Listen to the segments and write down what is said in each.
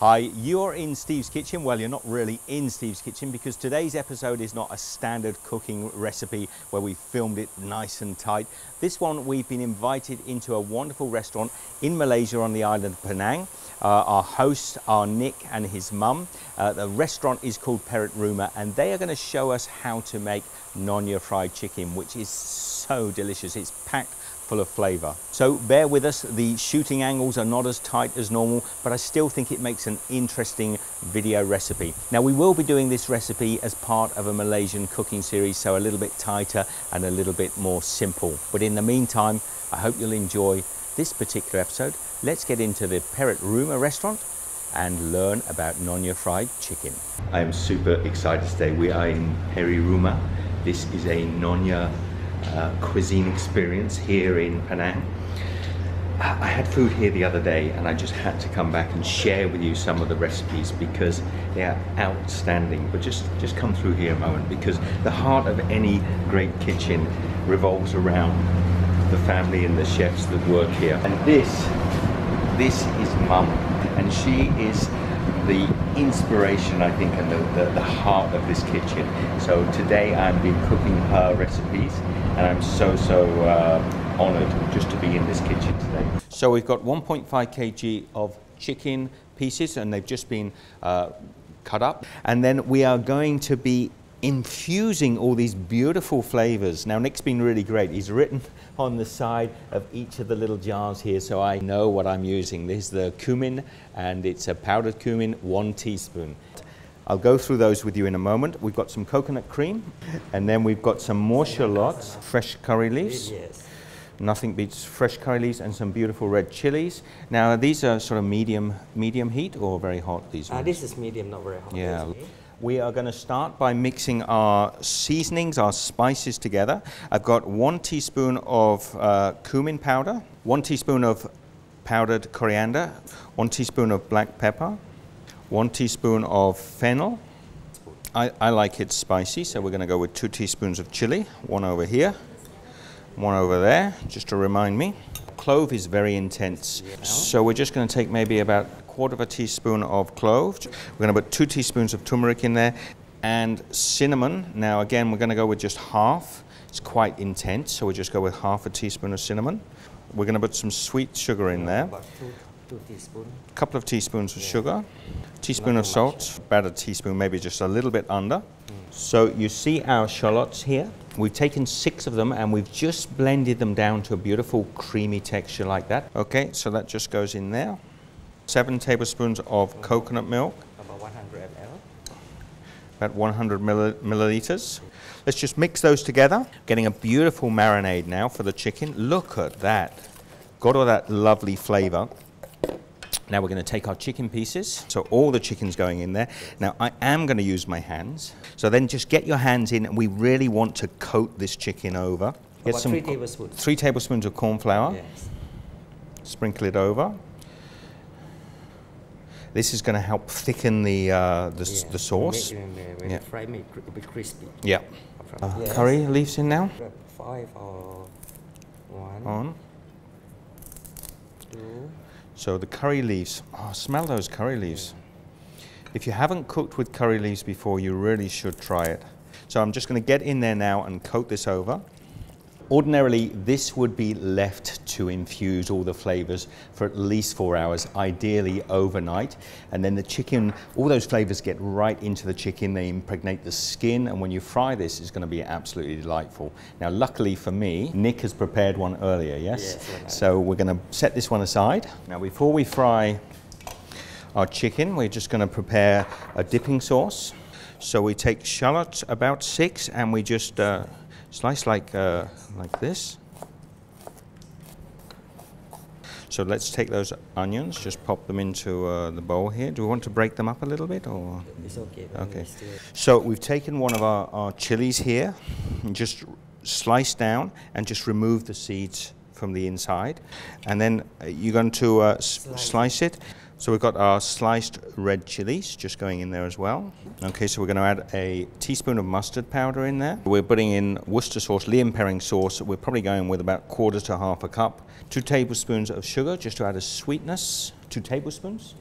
Hi, you're in Steve's kitchen. Well, you're not really in Steve's kitchen because today's episode is not a standard cooking recipe where we filmed it nice and tight. This one, we've been invited into a wonderful restaurant in Malaysia on the island of Penang. Uh, our hosts are Nick and his mum. Uh, the restaurant is called Perut Rumah and they are going to show us how to make Nyonya fried chicken, which is so delicious. It's packed full of flavour. So bear with us, the shooting angles are not as tight as normal, but I still think it makes an interesting video recipe. Now we will be doing this recipe as part of a Malaysian cooking series, so a little bit tighter and a little bit more simple. But in the meantime, I hope you'll enjoy this particular episode. Let's get into the Perut Rumah restaurant and learn about Nyonya fried chicken. I am super excited today. We are in Perut Rumah. This is a Nyonya uh, cuisine experience here in Penang. I had food here the other day and I just had to come back and share with you some of the recipes because they are outstanding. But just, just come through here a moment because the heart of any great kitchen revolves around the family and the chefs that work here. And this, this is Mum and she is the inspiration, I think, and the, the, the, heart of this kitchen. So today I've been cooking her recipes and I'm so, so uh, honored just to be in this kitchen today. So we've got 1.5 kg of chicken pieces and they've just been uh, cut up. And then we are going to be infusing all these beautiful flavors. Now Nick's been really great. He's written on the side of each of the little jars here so I know what I'm using. This is the cumin and it's a powdered cumin, one teaspoon. I'll go through those with you in a moment. We've got some coconut cream and then we've got some more shallots, fresh curry leaves. Yes. Nothing beats fresh curry leaves and some beautiful red chilies. Now these are sort of medium medium heat or very hot these ones? uh, This is medium, not very hot. Yeah. We are going to start by mixing our seasonings, our spices together. I've got one teaspoon of uh, cumin powder, one teaspoon of powdered coriander, one teaspoon of black pepper, one teaspoon of fennel. I, I like it spicy, so we're going to go with two teaspoons of chili, one over here, one over there, just to remind me. Clove is very intense, so we're just going to take maybe about quarter of a teaspoon of cloves. We're going to put two teaspoons of turmeric in there and cinnamon. Now again, we're going to go with just half. It's quite intense, so we'll just go with half a teaspoon of cinnamon. We're going to put some sweet sugar in there. About two, two teaspoons. A couple of teaspoons of yeah. sugar. Teaspoon Not of salt, about a teaspoon, maybe just a little bit under. Mm. So you see our shallots here. We've taken six of them and we've just blended them down to a beautiful creamy texture like that. Okay, so that just goes in there seven tablespoons of coconut milk. About 100 ml. About 100 milliliters. Let's just mix those together. Getting a beautiful marinade now for the chicken. Look at that. Got all that lovely flavor. Now we're going to take our chicken pieces. So all the chicken's going in there. Now I am going to use my hands. So then just get your hands in and we really want to coat this chicken over. Get About some three tablespoons. Three tablespoons of corn flour. Yes. Sprinkle it over. This is going to help thicken the uh, the, yeah. the sauce. Make, yeah. Fry me a bit crispy. Yeah. Uh, yes. Curry leaves in now. Five or one. On. Two. So the curry leaves. Oh, smell those curry leaves. Yeah. If you haven't cooked with curry leaves before, you really should try it. So I'm just going to get in there now and coat this over. Ordinarily, this would be left to infuse all the flavors for at least four hours, ideally overnight. And then the chicken, all those flavors get right into the chicken, they impregnate the skin, and when you fry this, it's going to be absolutely delightful. Now, luckily for me, Nick has prepared one earlier, yes? yes so we're going to set this one aside. Now, before we fry our chicken, we're just going to prepare a dipping sauce. So we take shallots, about six, and we just uh, slice like, uh, like this. So let's take those onions, just pop them into uh, the bowl here. Do we want to break them up a little bit or? It's okay. Okay. So we've taken one of our, our chilies here and just slice down and just remove the seeds from the inside. And then uh, you're going to uh, slice. slice it. So we've got our sliced red chilies just going in there as well. Okay, so we're going to add a teaspoon of mustard powder in there. We're putting in Worcester sauce, Lea & Perrins sauce. We're probably going with about quarter to half a cup. Two tablespoons of sugar just to add a sweetness. Two tablespoons.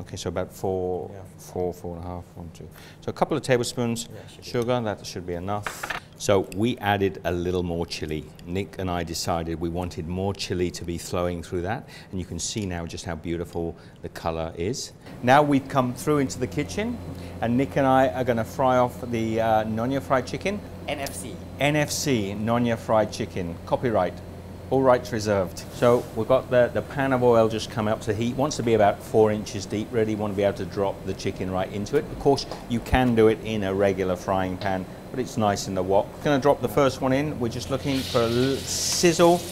Okay, so about four, Yeah. four, four and a half, one, two. So a couple of tablespoons Yeah, should be. sugar, that should be enough. So we added a little more chili. Nick and I decided we wanted more chili to be flowing through that, and you can see now just how beautiful the color is. Now we've come through into the kitchen, and Nick and I are gonna fry off the uh, Nyonya fried chicken. NFC. NFC, Nyonya fried chicken, copyright, all rights reserved. So we've got the, the pan of oil just come up to heat. Wants to be about four inches deep, really want to be able to drop the chicken right into it. Of course, you can do it in a regular frying pan, but it's nice in the wok. Gonna drop the first one in. We're just looking for a sizzle.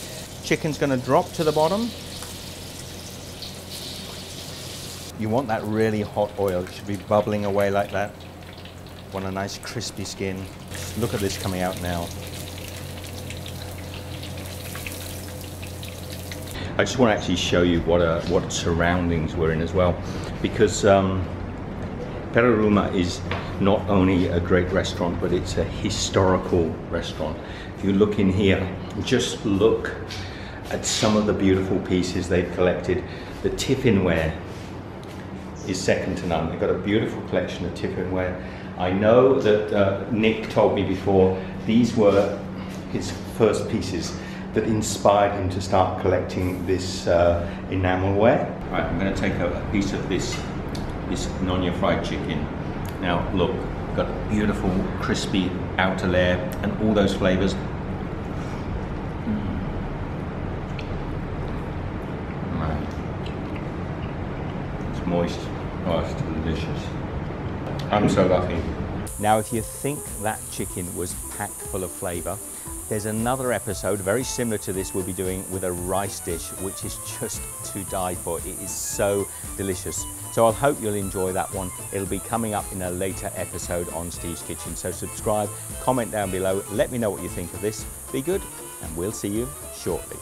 Chicken's gonna drop to the bottom. You want that really hot oil. It should be bubbling away like that. Want a nice crispy skin. Look at this coming out now. I just want to actually show you what uh, what surroundings we're in as well, because um, is not only a great restaurant, but it's a historical restaurant. If you look in here, just look at some of the beautiful pieces they've collected. The tiffinware is second to none. They've got a beautiful collection of tiffinware. I know that uh, Nick told me before these were his first pieces that inspired him to start collecting this uh, enamelware. Right, I'm going to take a, a piece of this this Nyonya fried chicken. Now look, got a beautiful crispy outer layer and all those flavors. Mm. It's moist. Oh, it's delicious. I'm so lucky. Now, if you think that chicken was packed full of flavour, there's another episode very similar to this we'll be doing with a rice dish, which is just to die for. It is so delicious. So I hope you'll enjoy that one. It'll be coming up in a later episode on Steve's Kitchen. So subscribe, comment down below, let me know what you think of this. Be good, and we'll see you shortly.